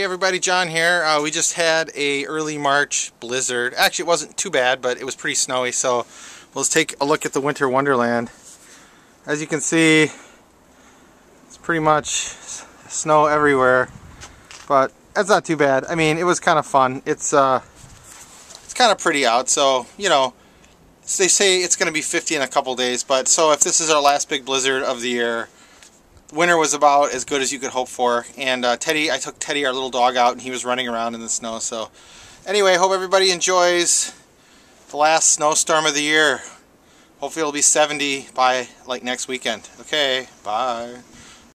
Hey everybody, John here. Uh, we just had a early March blizzard. Actually, it wasn't too bad, but it was pretty snowy. So let's take a look at the winter wonderland. As you can see, it's pretty much snow everywhere, but that's not too bad. I mean, it was kind of fun. It's uh, it's kind of pretty out. So you know, they say it's going to be 50 in a couple days. But so if this is our last big blizzard of the year winter was about as good as you could hope for. And uh, Teddy, I took Teddy, our little dog, out, and he was running around in the snow. So, anyway, hope everybody enjoys the last snowstorm of the year. Hopefully, it'll be 70 by like next weekend. Okay, bye.